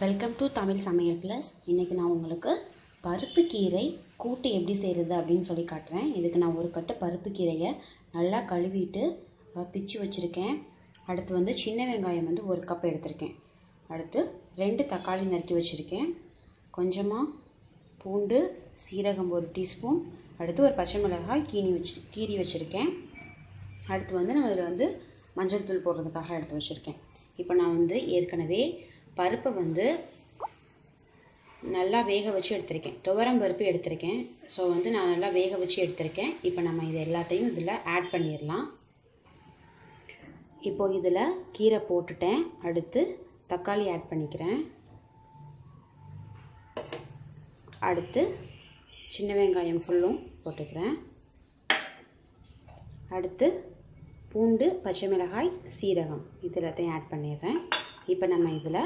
Welcome to Tamil சமையல் plus இன்றைக்கி நான் உங்களுக்கு பருப்பு கீரை கூட்டு எப்படி செய்கிறது அப்படின்னு சொல்லி காட்டுறேன். இதுக்கு நான் ஒரு கட்டு பருப்பு கீரையை நல்லா கழுவிட்டு பிச்சு வச்சுருக்கேன். அடுத்து வந்து சின்ன வெங்காயம் வந்து ஒரு கப் எடுத்திருக்கேன். அடுத்து ரெண்டு தக்காளி நறுக்கி வச்சுருக்கேன். கொஞ்சமாக பூண்டு சீரகம் ஒரு டீஸ்பூன். அடுத்து ஒரு பச்சை மிளகாய் கீனி வச்சு கீரி வச்சுருக்கேன். அடுத்து வந்து நம்ம இதில் வந்து மஞ்சள் தூள் போடுறதுக்காக எடுத்து வச்சுருக்கேன். இப்போ நான் வந்து ஏற்கனவே பருப்பு வந்து நல்லா வேக வச்சு எடுத்திருக்கேன். துவரம் பருப்பு எடுத்திருக்கேன். ஸோ வந்து நான் நல்லா வேக வச்சு எடுத்திருக்கேன். இப்போ நம்ம இது எல்லாத்தையும் இதில் ஆட் பண்ணிடலாம். இப்போ இதில் கீரை போட்டுட்டேன். அடுத்து தக்காளி ஆட் பண்ணிக்கிறேன். அடுத்து சின்ன வெங்காயம் ஃபுல்லும் போட்டுக்கிறேன். அடுத்து பூண்டு பச்சை மிளகாய் சீரகம். இது எல்லாத்தையும் ஆட் பண்ணிடுறேன். இப்போ நம்ம இதில்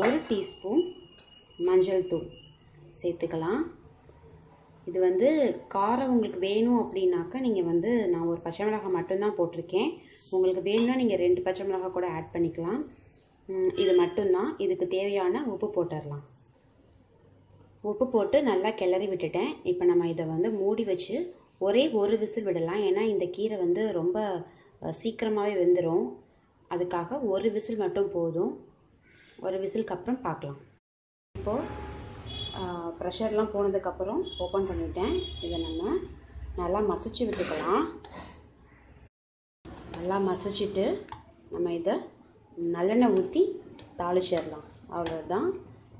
ஒரு டீஸ்பூன் மஞ்சள் தூள் சேர்த்துக்கலாம். இது வந்து காரம் உங்களுக்கு வேணும் அப்படின்னாக்கா நீங்கள் வந்து நான் ஒரு பச்சை மிளகாய் மட்டும்தான் போட்டிருக்கேன். உங்களுக்கு வேணும்னா நீங்கள் ரெண்டு பச்சை மிளகாய் கூட ஆட் பண்ணிக்கலாம். இது மட்டும்தான். இதுக்கு தேவையான உப்பு போட்டுடலாம். உப்பு போட்டு நல்லா கிளறி விட்டுட்டேன். இப்போ நம்ம இதை வந்து மூடி வச்சு ஒரே ஒரு விசில் விடலாம். ஏன்னா இந்த கீரை வந்து ரொம்ப சீக்கிரமாகவே வெந்துடும் அதுக்காக ஒரு விசில் மட்டும் போதும். ஒரு விசிலுக்கு அப்புறம் பார்க்கலாம். இப்போது ப்ரெஷர்லாம் போனதுக்கப்புறம் ஓப்பன் பண்ணிட்டேன். இதை நம்ம நல்லா மசிச்சு விட்டுக்கலாம். நல்லா மசிச்சுட்டு நம்ம இதை நல்லெண்ணெய் ஊற்றி தாளிச்சிடலாம். அவ்வளோதான்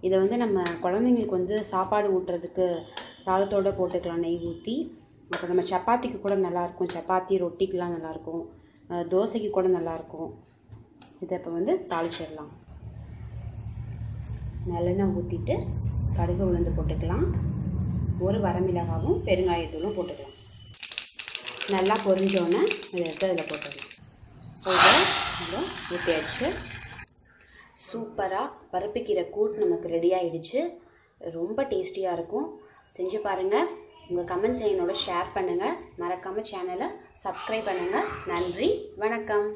இதை வந்து நம்ம குழந்தைங்களுக்கு வந்து சாப்பாடு ஊட்டுறதுக்கு சாதத்தோடு போட்டுக்கலாம். நெய் ஊற்றி அப்புறம் நம்ம சப்பாத்திக்கு கூட நல்லாயிருக்கும் சப்பாத்தி ரொட்டிக்கெலாம் நல்லாயிருக்கும் தோசைக்கு கூட நல்லாயிருக்கும் இதை இப்போ வந்து தாளிச்சிடலாம். நல்லெண்ணெய் ஊற்றிட்டு கடுகு உளுந்து போட்டுக்கலாம். ஒரு வரமிளகாவும் பெருங்காயத்தூளும் போட்டுக்கலாம். நல்லா பொரிஞ்சோன்னே அதை எடுத்து அதில் போட்டுடலாம் இதை ஊற்றியாச்சு சூப்பராக பருப்புக்கீரை கூட்டு நமக்கு ரெடி ஆகிடுச்சு ரொம்ப டேஸ்டியாக இருக்கும். செஞ்சு பாருங்கள் உங்கள் கமெண்ட்ஸ் என்னோட ஷேர் பண்ணுங்கள் மறக்காமல் சேனலை சப்ஸ்கிரைப் பண்ணுங்கள் நன்றி. வணக்கம்.